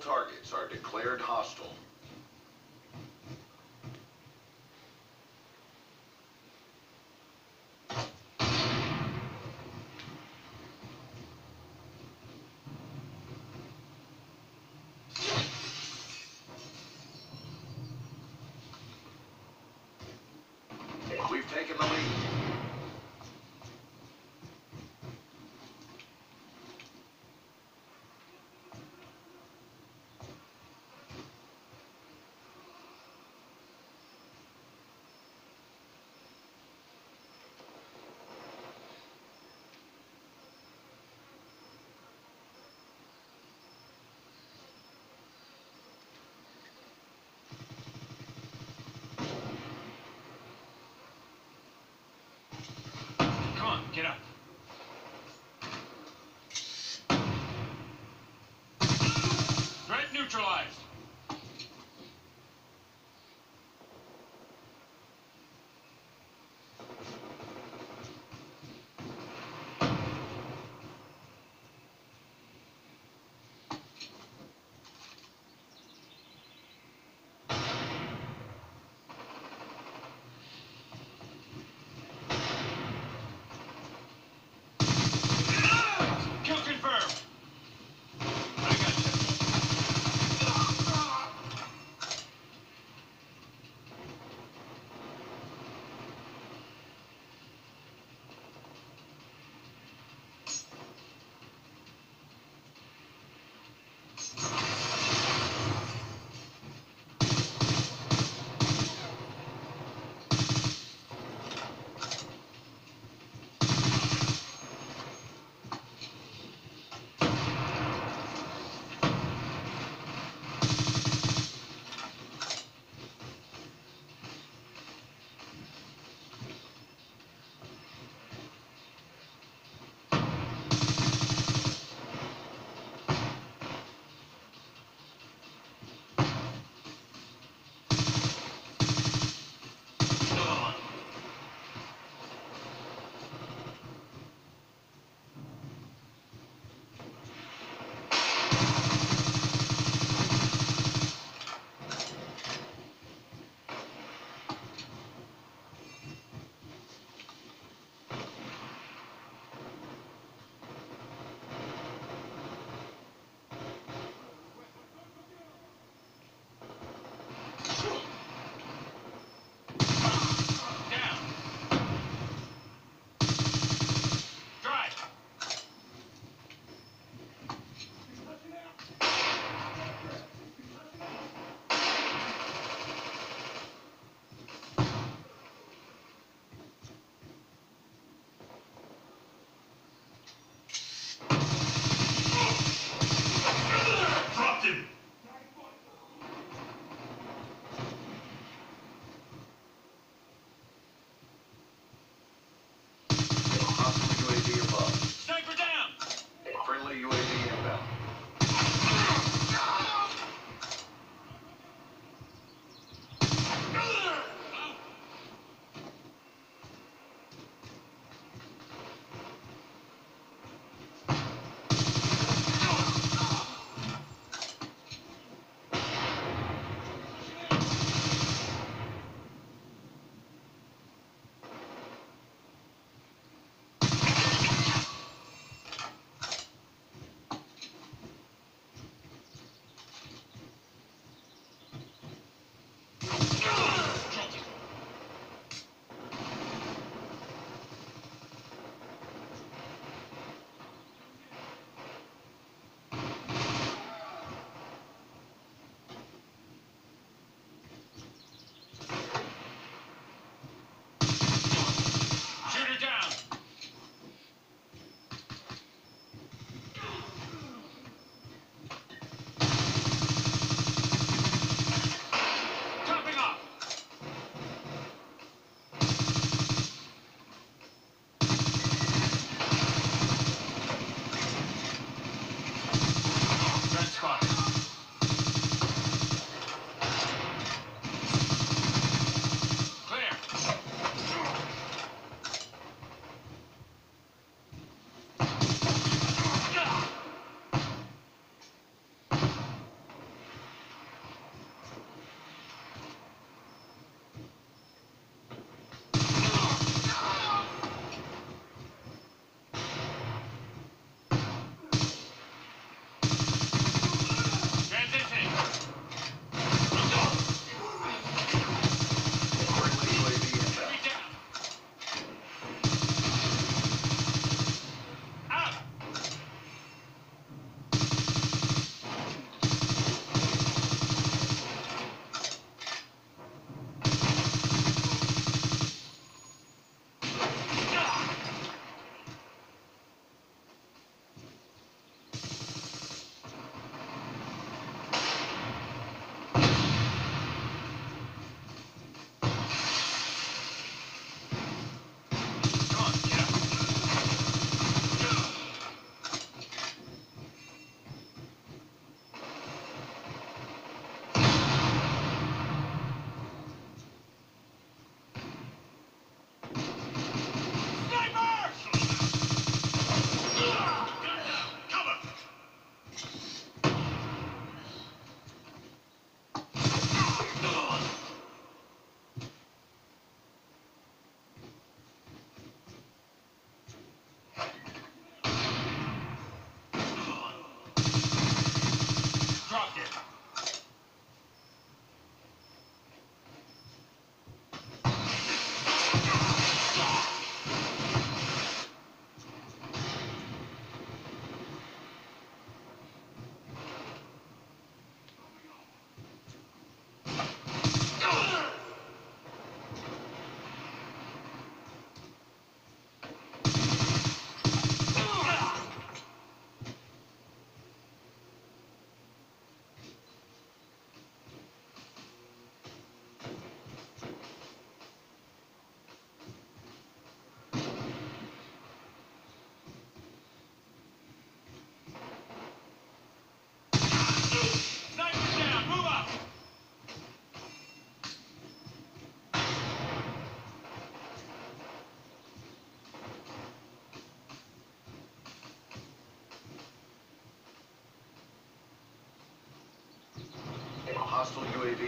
Targets are declared hostile. Get up. Threat neutralized.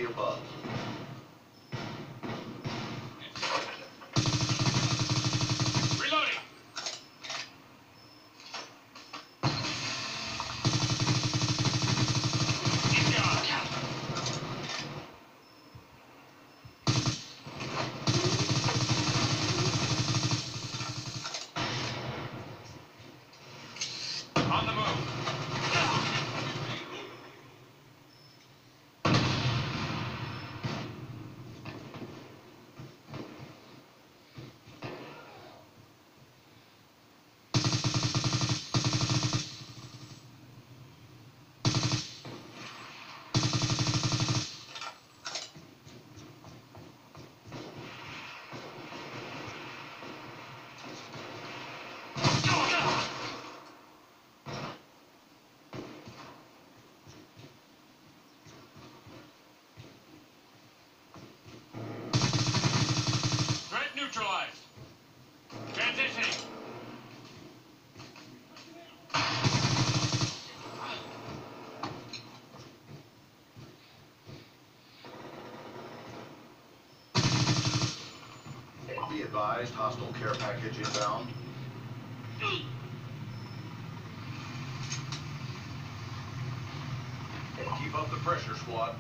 UAV above. Advised, hostile care package inbound. Keep up the pressure, squad.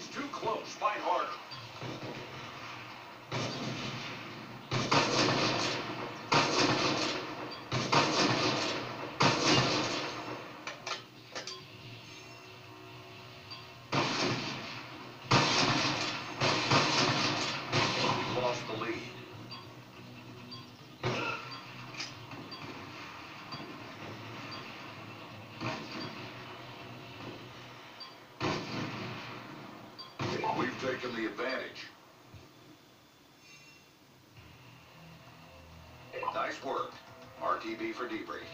It's too close. Fight harder. Taken the advantage. Nice work. RTB for debrief.